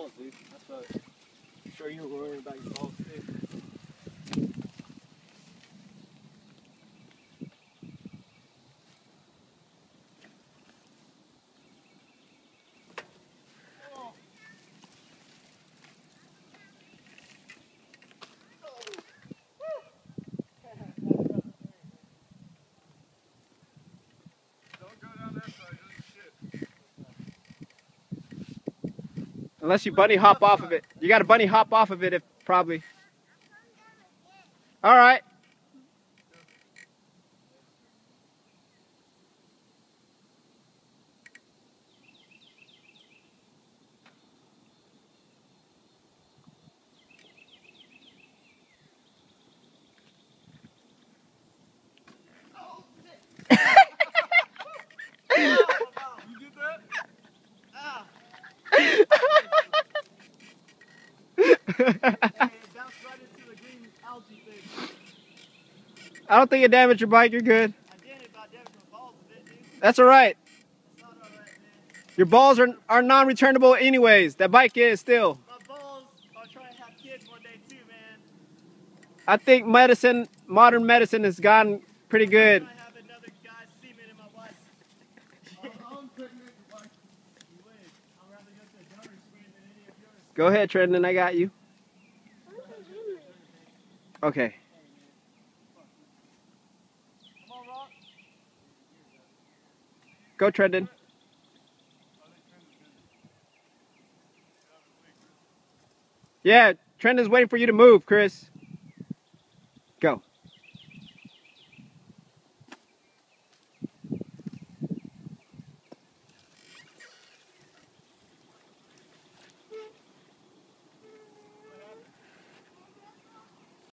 balls, dude. That's what. I'm sure you were worried about your balls too. Don't go down that side. This is shit. Unless you bunny hop off of it. You got to bunny hop off of it if probably. All right. I don't think you damaged your bike. You're good. I did it, but I damaged my balls a bit, dude. That's all right. Your balls are are non-returnable anyways. That bike is still. Too. I think medicine, modern medicine, has gotten pretty good. Go ahead, Trenton. I got you. Okay. Go, Trenton. Yeah, Trenton's waiting for you to move, Chris. Go.